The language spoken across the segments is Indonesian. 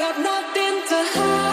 got nothing to hide.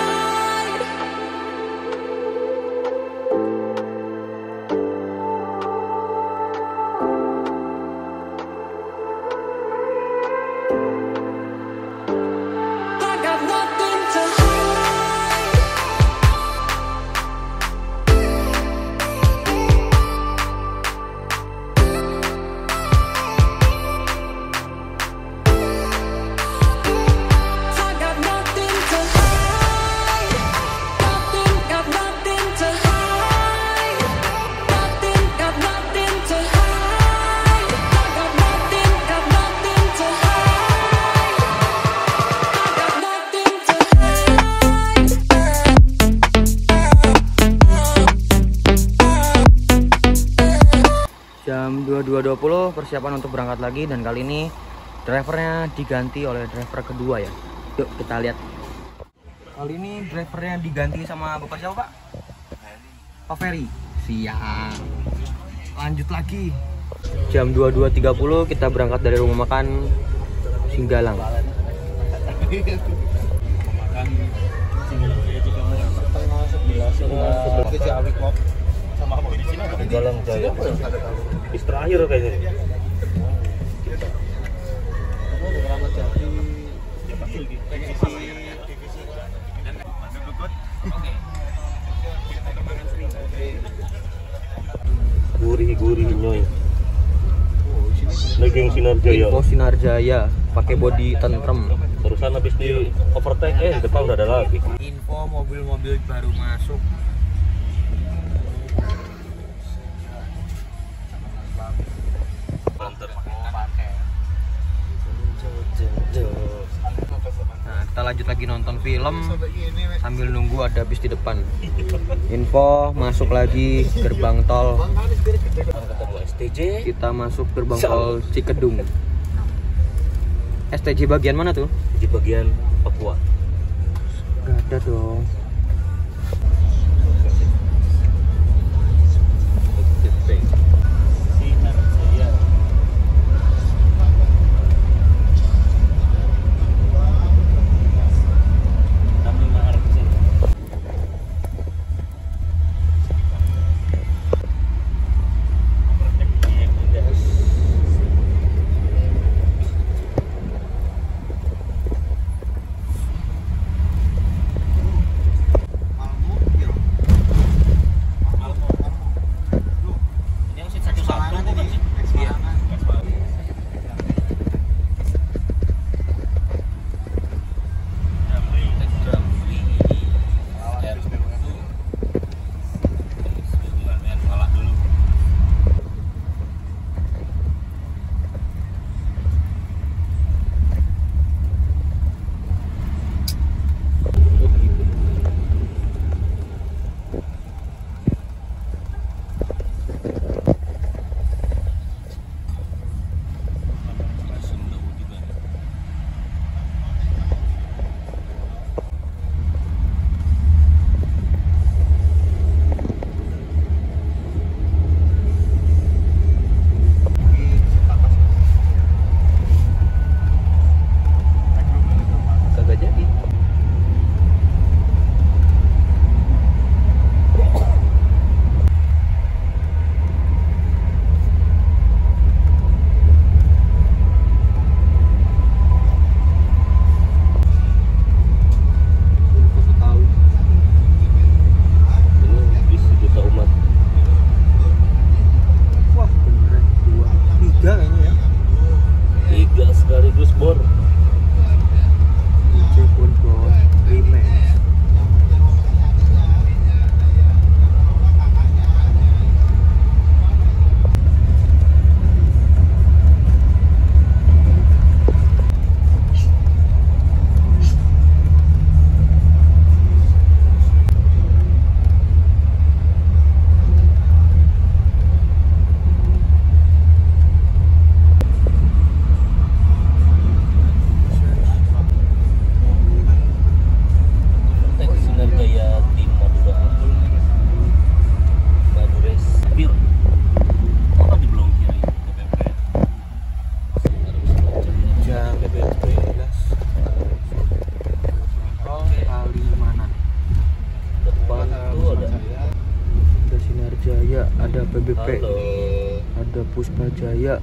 2020 persiapan untuk berangkat lagi dan kali ini drivernya diganti oleh driver kedua ya. Yuk kita lihat. Kali ini drivernya diganti sama bapak siapa pak? Pak Ferry. Siap. Lanjut lagi. Jam 22.30 kita berangkat dari rumah makan Singgalang. Singgalang Jaya Bis terakhir kayaknya. Gurih gurih nyoy. Daging sinar jaya. Info Sinarjaya pakai body tentrem. Barusan habis di overtake eh di depan udah ada lagi. Info mobil-mobil baru masuk. Kita lanjut lagi nonton film sambil nunggu ada bis di depan. Info masuk lagi gerbang tol. STJ. Kita masuk gerbang tol Cikedung. STJ bagian mana tuh? di bagian Papua. Gak ada dong. Ada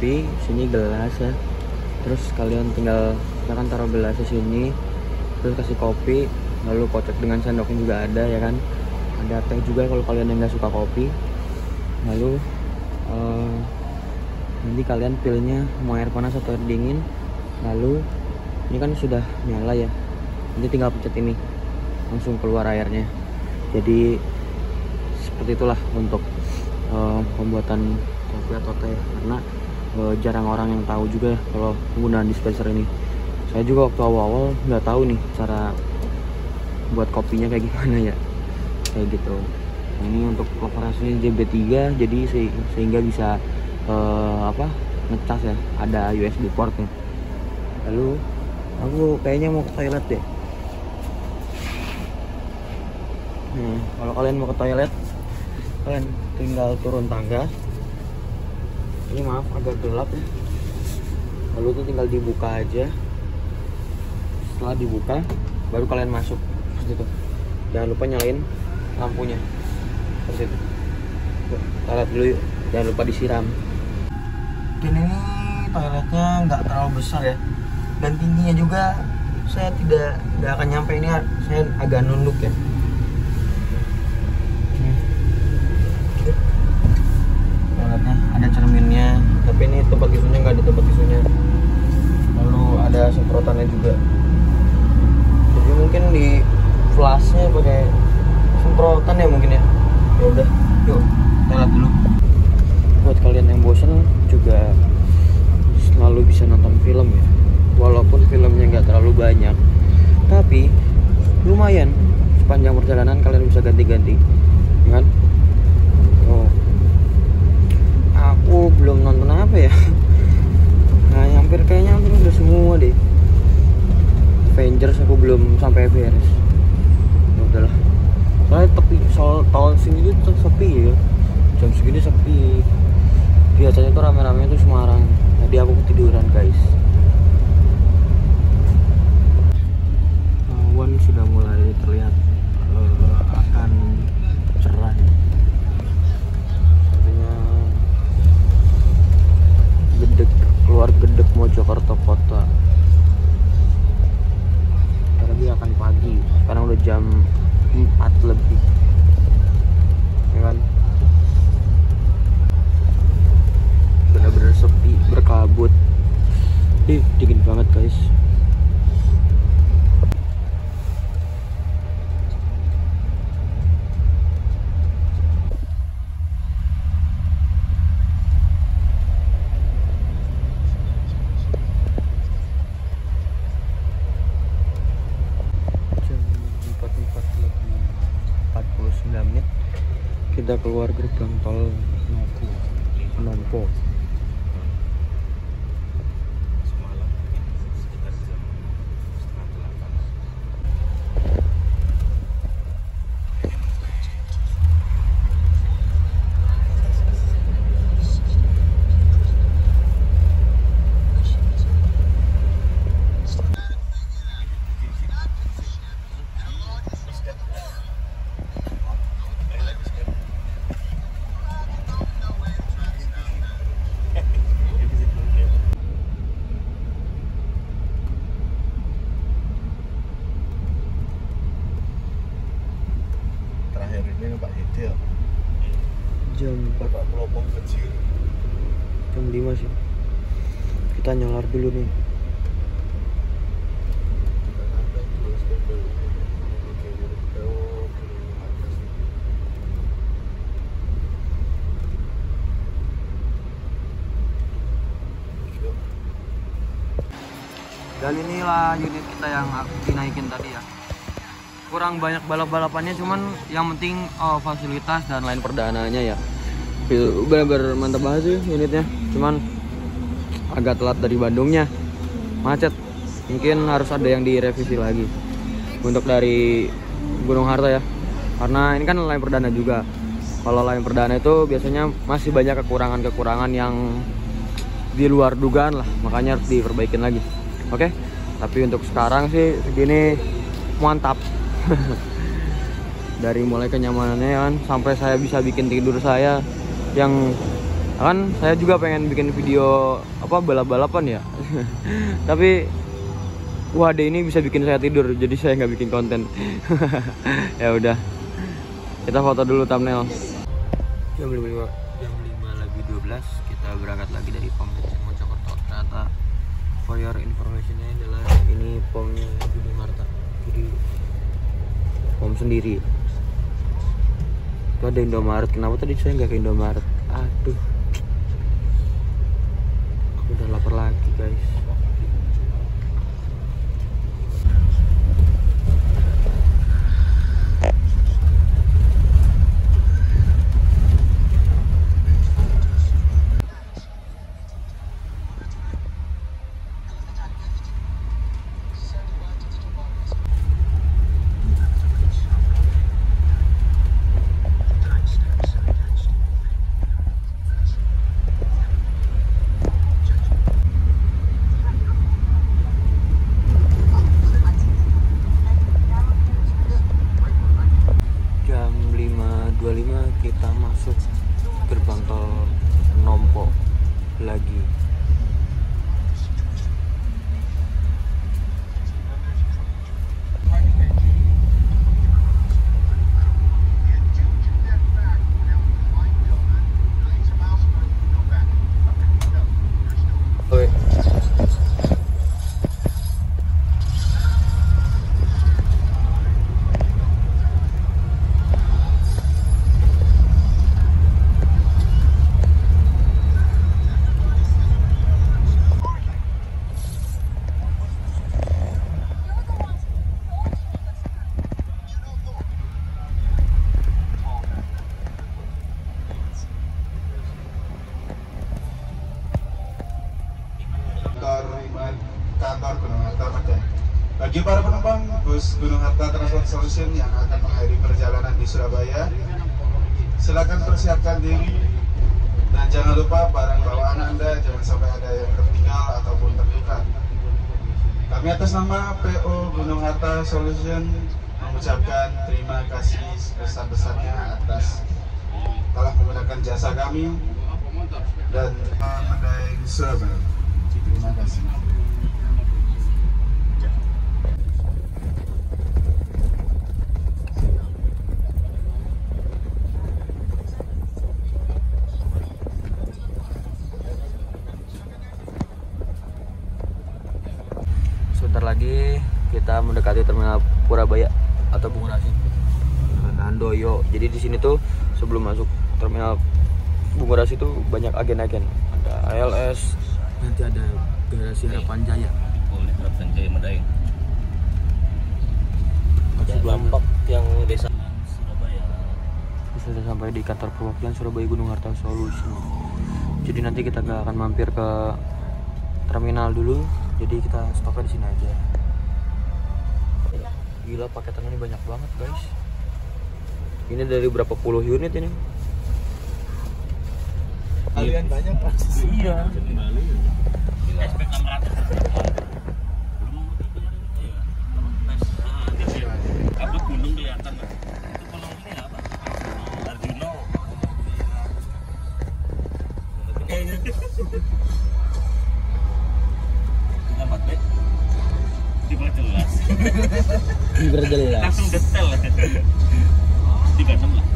kopi sini gelas ya. Terus kalian tinggal misalkan taruh gelasnya sini. Terus kasih kopi. Lalu kocek dengan sendoknya juga ada ya kan? Ada teh juga kalau kalian yang nggak suka kopi. Lalu eh, nanti kalian pilihnya mau air panas atau air dingin. Lalu ini kan sudah nyala ya. Nanti tinggal pencet ini. Langsung keluar airnya. Jadi seperti itulah untuk eh, pembuatan kopi atau teh. Karena eh, jarang orang yang tahu juga ya kalau penggunaan dispenser ini. Saya juga waktu awal-awal nggak tahu nih cara buat kopinya kayak gimana ya. Kayak gitu. Nah, ini untuk operasinya JB3 jadi se- sehingga bisa eh, apa ngecas ya ada USB portnya lalu aku kayaknya mau ke toilet deh. Nah, kalau kalian mau ke toilet kalian tinggal turun tangga ini maaf agak gelap ya. Lalu itu tinggal dibuka aja. Setelah dibuka baru kalian masuk. Seperti itu jangan lupa nyalain lampunya. Seperti itu toilet dulu yuk. Jangan lupa disiram. Dan ini toiletnya nggak terlalu besar ya. Dan tingginya juga saya tidak nggak akan nyampe ini saya agak nunduk ya Nih. toiletnya ada cerminnya. Tapi ini tempat tisunya nggak ada tempat tisunya lalu ada semprotannya juga. Jadi mungkin di flashnya pakai semprotan ya mungkin ya? Ya udah yuk toilet dulu. Buat kalian yang bosen juga selalu bisa nonton film ya. Walaupun filmnya nggak terlalu banyak. Tapi lumayan. Sepanjang perjalanan kalian bisa ganti-ganti. Ya kan? oh aku belum nonton apa ya. Nah hampir kayaknya hampir udah semua deh. Avengers aku belum sampai beres. Ya udahlah. Soalnya tepi soal tahun sini tuh sepi ya. Jam segini sepi. Biasanya tuh rame-rame tuh Semarang. Tadi aku ketiduran guys. Awan sudah mulai terlihat eh, akan keluar gedek Mojokerto kota. Tapi akan pagi. Sekarang udah jam 4 lebih. Ya kan? Bener-bener sepi berkabut. Ih dingin banget guys jam 4.4 lebih 49 menit kita keluar gerbang tol Nopo Nompo semalam sekitar jam setengah delapan terakhir ini Pak Hidi ya jam Bapak melopong kecil jam 5 sih kita nyelar dulu nih kita sampai terus ke Belu Oke, oh, Belu Markas. Yuk. Dan inilah unit kita yang dinaikin tadi ya. Kurang banyak balap-balapannya cuman yang penting oh, fasilitas dan lain perdananya ya. Bener-bener mantap banget sih unitnya. Cuman agak telat dari Bandungnya. Macet. Mungkin harus ada yang direvisi lagi untuk dari Gunung Harta ya. Karena ini kan lain perdana juga. Kalau lain perdana itu biasanya masih banyak kekurangan-kekurangan yang di luar dugaan lah. Makanya harus diperbaikin lagi oke tapi untuk sekarang sih segini mantap. Dari mulai kenyamanannya kan sampai saya bisa bikin tidur saya yang kan saya juga pengen bikin video apa balap-balapan ya. Tapi WD ini bisa bikin saya tidur jadi saya nggak bikin konten. Ya udah kita foto dulu thumbnail. Jam 5 jam 5 lebih 12 kita berangkat lagi dari pom bensin Mojokerto ternyata for your informationnya adalah ini pomnya Gunung Harta jadi pom sendiri. Itu ada Indomaret. Kenapa tadi saya nggak ke Indomaret? Aduh gerbang tol Nompo lagi. Bus Gunung Harta Transport Solution yang akan mengakhiri perjalanan di Surabaya. Silakan persiapkan diri dan jangan lupa barang bawaan Anda jangan sampai ada yang tertinggal ataupun terluka. Kami atas nama PO Gunung Harta Solution mengucapkan terima kasih sebesar-besarnya atas telah menggunakan jasa kami dan Surabaya. Terima kasih. Mendekati terminal Purabaya atau Bungurasi. Handoyo. Jadi di sini tuh sebelum masuk terminal Bungurasi itu banyak agen-agen. Ada ALS, nanti ada garasi Harapan Jaya. Terapkan Jaya Medaeng. Yang desa Surabaya. sudah sampai di kantor perwakilan Surabaya Gunung Harta Solution. Jadi nanti kita akan mampir ke terminal dulu. Jadi kita stopnya di sini aja. Gila paketan ini banyak banget guys. Ini dari berapa puluh unit ini? Kalian banyak Pak. Iya. Aspek 600. Kabut gunung jelas. Biar jelas. Langsung detail. Tiga enam lah.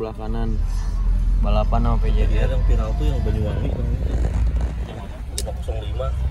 sebelah kanan. Balapan sama PJR yang viral tuh yang Banyuwangi kan? yang 05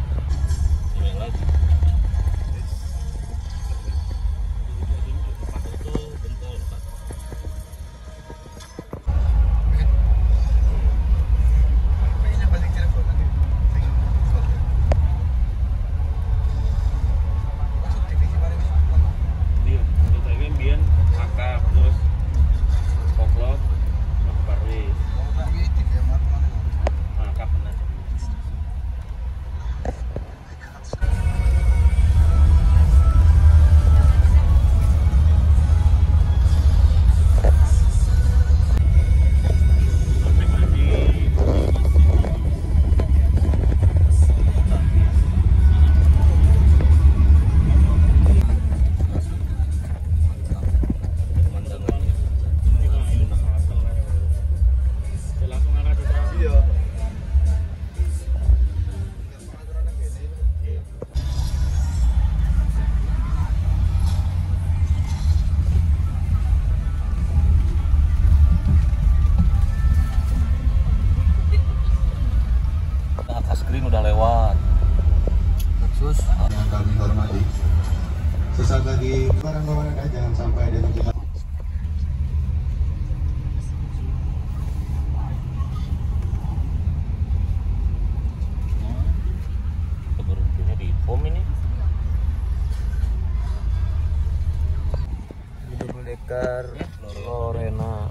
Lorena.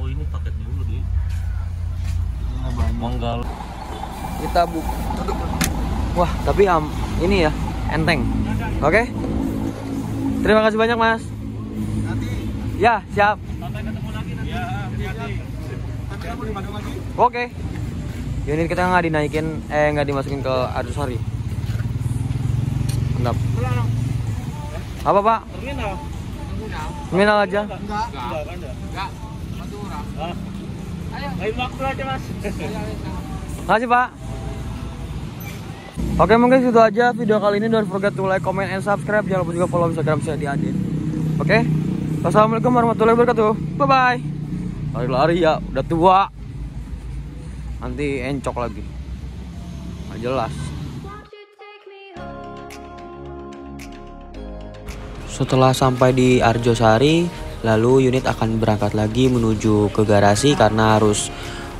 Oh ini paket dulu di. Manggal. Kita bu. Wah, tapi am ini ya enteng. Oke. Terima kasih banyak mas. Ya siap. Oke. Unit kita nggak dinaikin, eh nggak dimasukin ke Ardusari. Mantap. Apa pak? Terminal aja. Lain waktu aja mas. Makasih Pak. Oke mungkin itu aja video kali ini. Don't forget to like, comment, and subscribe. Jangan lupa juga follow Instagram saya di Adin. Oke. Wassalamualaikum warahmatullahi wabarakatuh. Bye bye. Lari-lari ya, udah tua. Nanti encok lagi. Nggak jelas. Setelah sampai di Arjosari, lalu unit akan berangkat lagi menuju ke garasi karena harus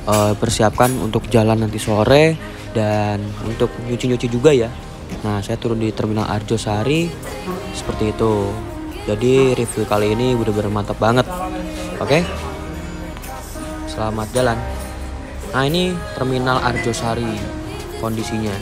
eh, persiapkan untuk jalan nanti sore dan untuk nyuci-nyuci juga ya. Nah, saya turun di Terminal Arjosari seperti itu. Jadi review kali ini bener-bener mantap banget. Oke. Selamat jalan. Nah, ini Terminal Arjosari kondisinya.